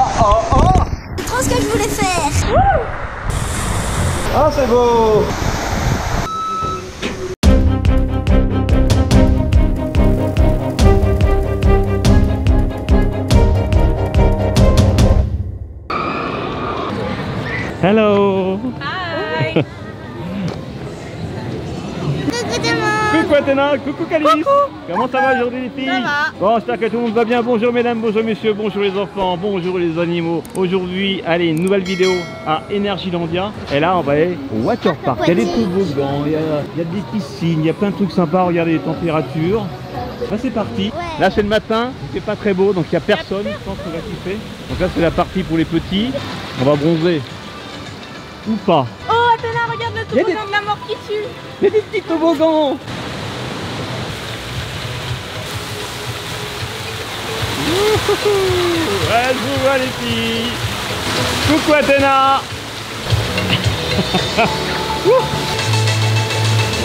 Oh oh oh. C'est trop ce que je voulais faire. Ah c'est beau. Hello Coucou Athéna, coucou Calice Comment ça va aujourd'hui les filles Ça va. Bon, j'espère que tout le monde va bien. Bonjour mesdames, bonjour messieurs, bonjour les enfants, bonjour les animaux. Aujourd'hui, allez, une nouvelle vidéo à Energylandia. Et là, on va aller au waterpark. Il y a des toboggans, il y a, il y a des piscines, il y a plein de trucs sympas. Regardez les températures. Là, c'est parti. Ouais. Là, c'est le matin, c'est pas très beau, donc il n'y a personne. Je pense qu'on va kiffer. Donc là, c'est la partie pour les petits. On va bronzer. Ou pas. Oh, Athéna, regarde le toboggan de la mort qui tue. Il y a des petits toboggans Ouais, je vous vois les filles. Coucou Athéna.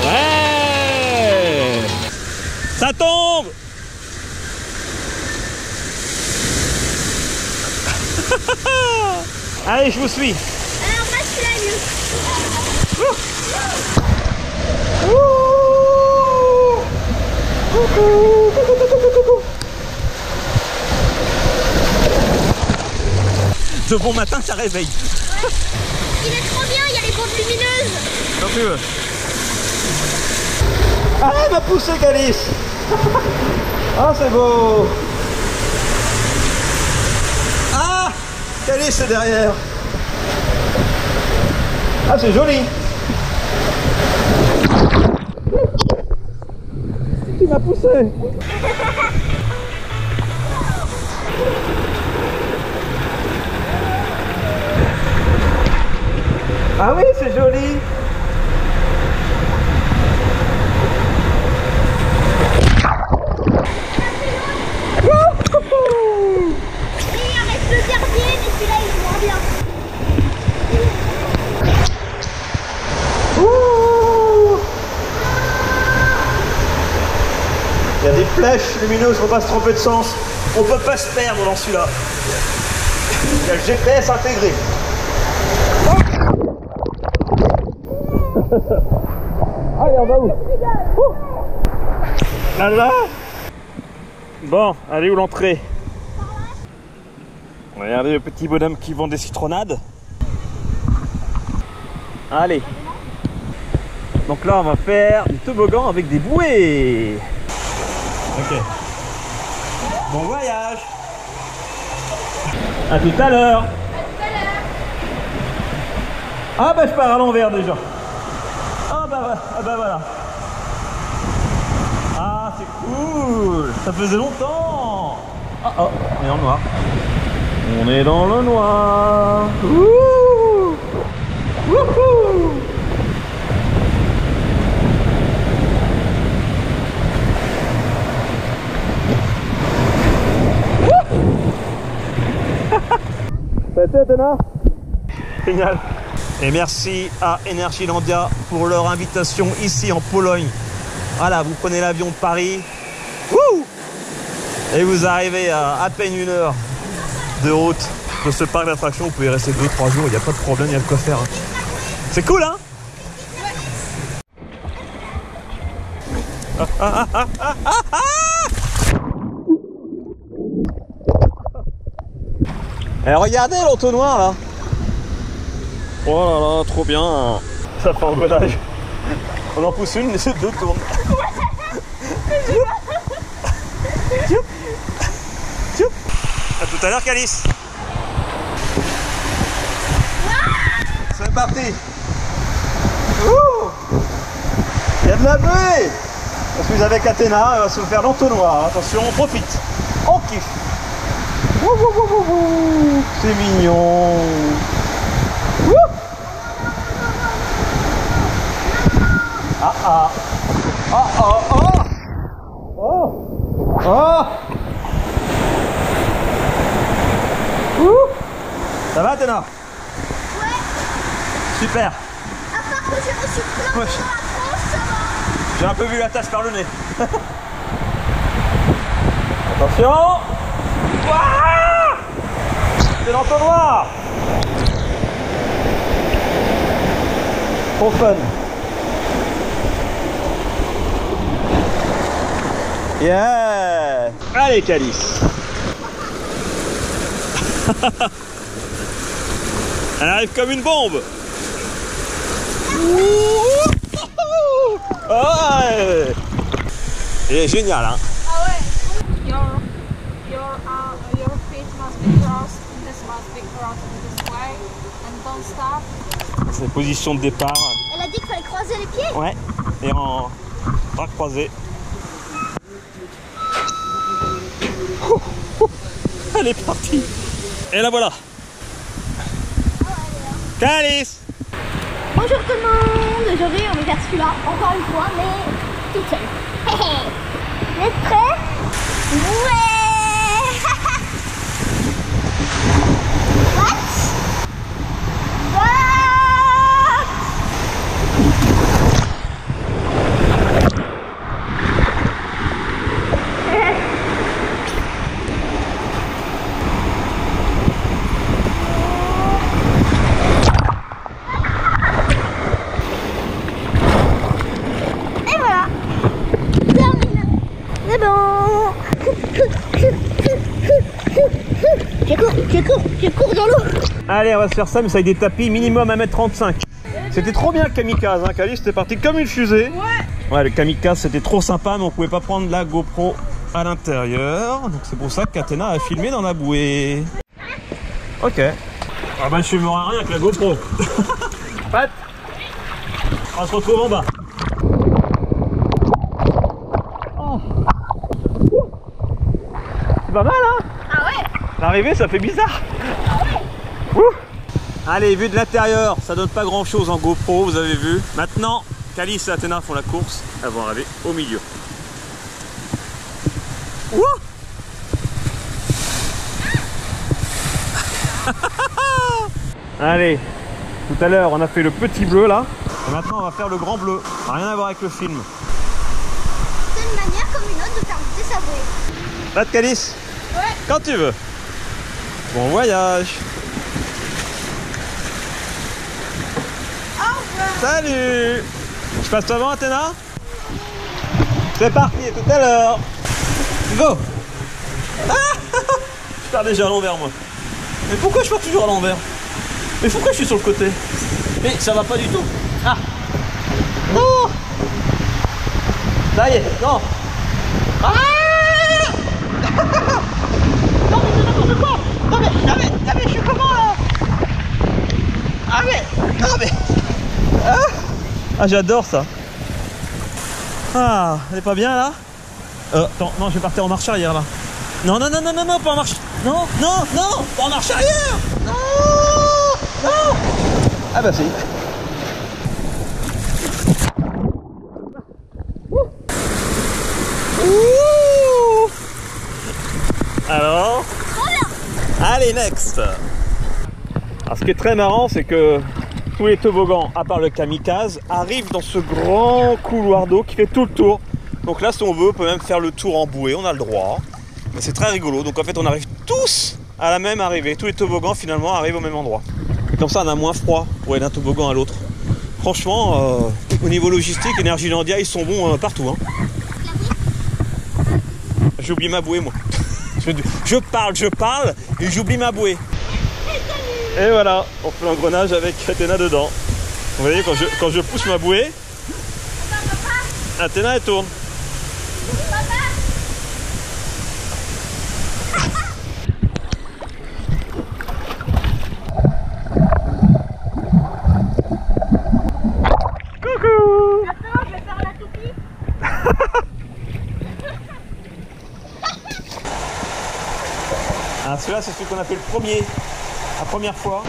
Ouais. Ça tombe. Allez, je vous suis. Alors je suis la mieux. De bon matin, ça réveille. Il est trop bien, il y a les pompes lumineuses. Quand tu veux. Ah elle m'a poussé Calice Ah c'est beau Ah Calice est derrière Ah c'est joli Tu m'as poussé? Ah oui c'est joli Il y a des flèches lumineuses, faut pas se tromper de sens. On peut pas se perdre dans celui-là. Il y a le GPS intégré. Allez, on va où Là là Bon, allez où l'entrée Regardez le petit bonhomme qui vend des citronnades. Allez. Donc là, on va faire du toboggan avec des bouées. Ok. Bon voyage. À tout à l'heure. Ah bah je pars à l'envers déjà. Ah bah, voilà. ah c'est cool. Ça faisait longtemps. Ah oh, on est dans le noir. On est dans le noir. Ouh. Wouhou. Ça a été, Athéna Génial Et merci à Energylandia pour leur invitation ici en Pologne. Voilà, vous prenez l'avion de Paris. Wouh et vous arrivez à à peine une heure de route de ce parc d'attractions. Vous pouvez rester 2-3 jours, il n'y a pas de problème, il y a de quoi faire. hein. C'est cool, hein Et regardez l'entonnoir là Oh là là, trop bien Ça fait engrenage On en pousse une, les deux tournent. À tout à l'heure Calice C'est parti Ouh Il y a de la buée Je suis avec Athéna, elle va se faire l'entonnoir. Attention, on profite. On kiffe. C'est mignon. Ah ah. Ah ah ah. Oh. Oh. Ouh. Ça va Athéna Ouais, Super. à part que j'ai reçu plein Ouais. de à France, ça va. J'ai un peu vu la tasse par le nez. Attention C'est l'entonnoir Trop fun. Yeah Allez, Calice Elle arrive comme une bombe Ouais Elle est géniale, hein Your, your, uh, your feet must be crossed. This must be crossed in this way. And don't stop. C'est la position de départ. Elle a dit qu'il fallait croiser les pieds. Ouais. Et en bras croisés. Elle est partie. Et la voilà. Calice Bonjour tout le monde. Aujourd'hui, on va faire celui-là encore une fois, mais toute seule. Vous êtes prêts? Ouais What What Et voilà Terminé C'est bon Je cours, je cours, je cours dans l'eau Allez, on va se faire ça, mais ça avec des tapis minimum 1m35. C'était trop bien le kamikaze, hein. Calice, c'était parti comme une fusée. Ouais. Ouais, le kamikaze, c'était trop sympa, mais on pouvait pas prendre la GoPro à l'intérieur. Donc c'est pour ça qu'Athéna a filmé dans la bouée. Ok. Ah bah je filmerai rien avec la GoPro. Pat On se retrouve en bas. Oh. C'est pas mal, hein Ah ouais L'arrivée, ça fait bizarre. Allez, vu de l'intérieur, ça donne pas grand chose en GoPro, vous avez vu. Maintenant, Calice et Athéna font la course. Elles vont arriver au milieu. Ouh. Allez, tout à l'heure, on a fait le petit bleu là. Et maintenant, on va faire le grand bleu. Rien à voir avec le film. C'est une manière comme une autre de faire désavouer. Pas de Calice? Ouais. Quand tu veux. Bon voyage. Salut. Je passe devant Athéna. C'est parti, tout à l'heure. Go. Ah Je pars déjà à l'envers moi. Mais pourquoi je pars toujours à l'envers? Mais pourquoi je suis sur le côté? Mais ça va pas du tout. Ah. Non Ça y est, non. Ah. Non mais c'est n'importe quoi. Non mais, non mais, non mais je suis comment là? Ah mais, non mais Ah, Ah, j'adore ça. Ah, elle est pas bien là euh, Attends, non je vais partir en marche arrière là. Non, non, non, non, non, non, pas en marche. Non, non, non, pas en marche arrière Non Non Ah bah si. Ouh Alors Allez, next. Alors, ce qui est très marrant, c'est que tous les toboggans, à part le kamikaze, arrivent dans ce grand couloir d'eau qui fait tout le tour. Donc là, si on veut, on peut même faire le tour en bouée, on a le droit. Mais c'est très rigolo. Donc en fait, on arrive tous à la même arrivée. Tous les toboggans, finalement, arrivent au même endroit. Comme ça, on a moins froid pour aller d'un toboggan à l'autre. Franchement, euh, au niveau logistique, Energylandia, ils sont bons euh, partout. hein. J'ai oublié ma bouée, moi. Je parle, je parle, et j'oublie ma bouée. Et voilà, on fait l'engrenage avec Athéna dedans. Vous voyez, quand je, quand je pousse ma bouée, Athéna, elle tourne. Coucou Attends, je vais faire la toupie. Ah, celui-là, c'est celui qu'on a fait le premier, la première fois.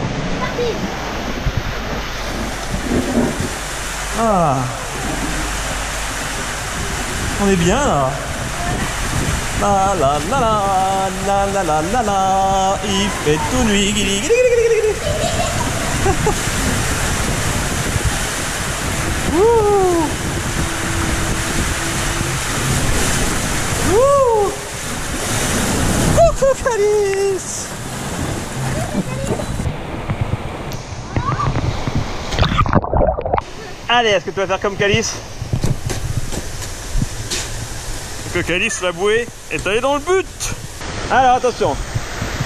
Ah. On est bien là. La la la la la la la la Il fait tout nuit. Guili, Wouh Wouh Coucou Allez, est-ce que tu vas faire comme Calice Que Calice, la bouée, est allé dans le but Alors attention,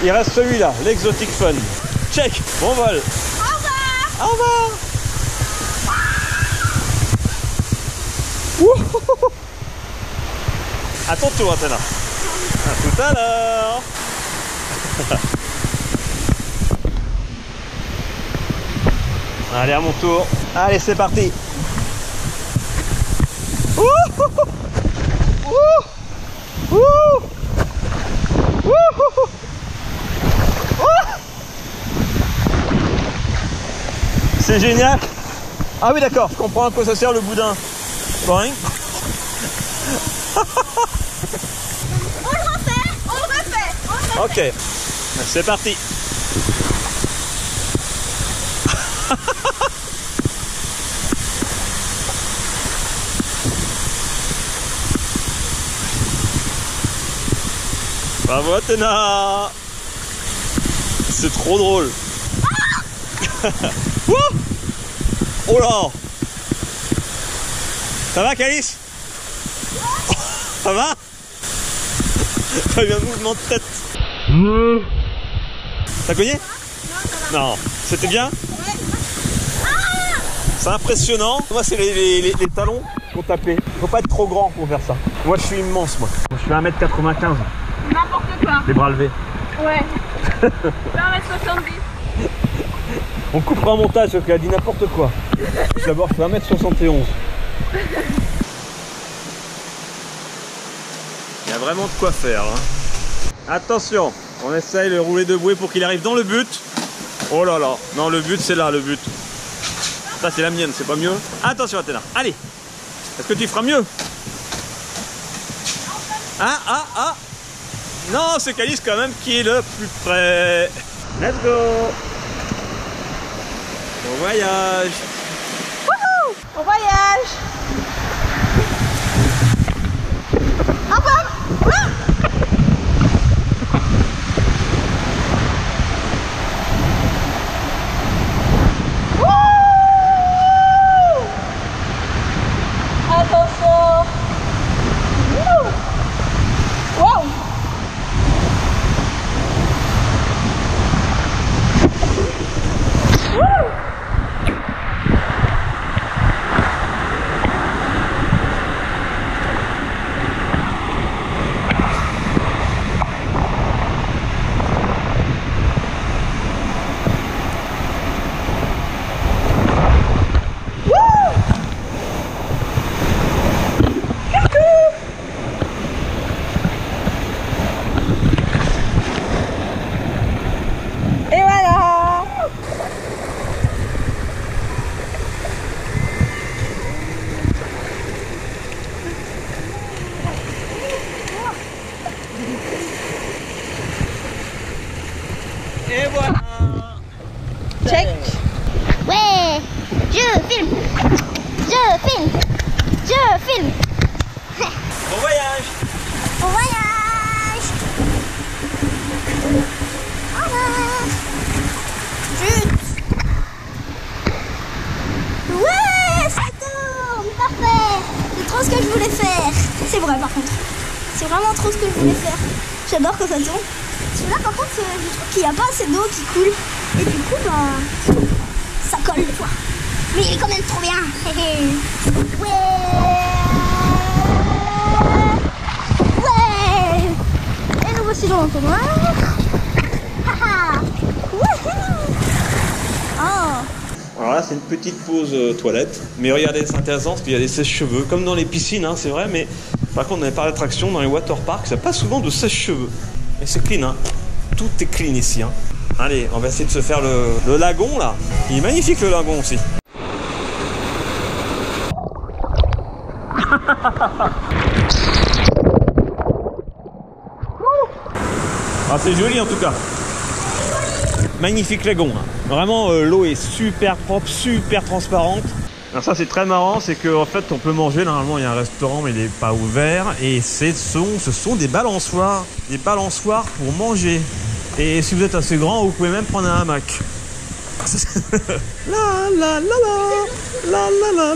il reste celui-là, l'exotic fun. Check, bon vol. Au revoir Au revoir Wouhou À ton tour, Athéna. À tout à l'heure Allez, à mon tour. Allez, c'est parti. Ouh Ouh Ouh Ouh C'est génial. Ah oui, d'accord, je comprends à quoi ça sert le boudin. Boing. On le refait On le refait On le refait Ok, c'est parti. Bravo Athéna C'est trop drôle Ouh Oh là Ça va Calice Ça va T'as eu un mouvement de tête T'as cogné Non, c'était bien C'est impressionnant. Moi, c'est les, les- les- les talons qu'on tapait. Faut pas être trop grand pour faire ça. Moi, je suis immense, moi. Moi, je suis 1m95. N'importe quoi. Les bras levés. Ouais. 1m70. On coupera en montage parce qu'elle a dit n'importe quoi. D'abord, je fais 1m71. Il y a vraiment de quoi faire. hein. Attention, on essaye le rouler de bouée pour qu'il arrive dans le but. Oh là là, non, le but c'est là, le but. Ça, c'est la mienne, c'est pas mieux. Attention, Athéna, allez. Est-ce que tu feras mieux? Ah, ah, ah Non, c'est Calice quand même qui est le plus près. Let's go. Bon voyage. Au voyage Au revoir Ouah Wouh Attention Wouh Wow Et voilà Et voilà Check Ouais Je filme Je filme Je filme Bon voyage Bon voyage Au revoir Chut Ouais Ça tombe Parfait C'est trop ce que je voulais faire C'est vrai par contre C'est vraiment trop ce que je voulais faire J'adore quand ça tombe. Celui-là par contre c'est du truc qu'il n'y a pas assez d'eau qui coule. Et du coup bah ça colle Mais il est quand même trop bien. Ouais. Ouais. Et nous voici dans l'entonnoir. Oh. Alors là, c'est une petite pause euh, toilette. Mais regardez, c'est intéressant parce qu'il y a des sèches-cheveux, comme dans les piscines, hein, c'est vrai, mais par contre, dans les parcs d'attractions, dans les waterparks, il n'y a pas souvent de sèche-cheveux. Et c'est clean, hein. Tout est clean ici, hein. Allez, on va essayer de se faire le, le lagon, là. Il est magnifique, le lagon, aussi. Ah, c'est joli, en tout cas. Magnifique lagon. hein. Vraiment, euh, l'eau est super propre, super transparente. Alors ça c'est très marrant, c'est qu'en fait on peut manger, normalement il y a un restaurant mais il n'est pas ouvert et ce sont, ce sont des balançoires, des balançoires pour manger. Et si vous êtes assez grand, vous pouvez même prendre un hamac. la la la la la la la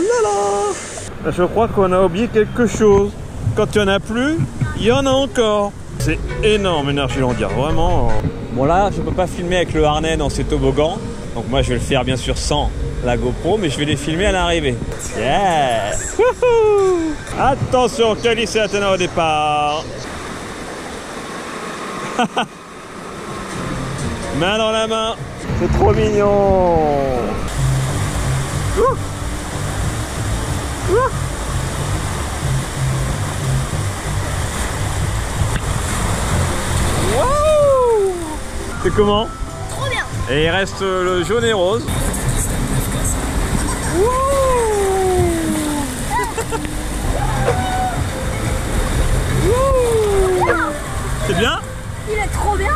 la Je crois qu'on a oublié quelque chose. Quand il n'y en a plus, il y en a encore. C'est énorme Énergielandia, vraiment. Bon là, je peux pas filmer avec le harnais dans ces toboggans. Donc moi je vais le faire bien sûr sans la GoPro, mais je vais les filmer à l'arrivée. Yes Wouhou Attention, Calice et Athéna au départ. main dans la main. C'est trop mignon. Ouh. C'est comment Trop bien. Et il reste le jaune et rose. C'est bien Il est trop bien.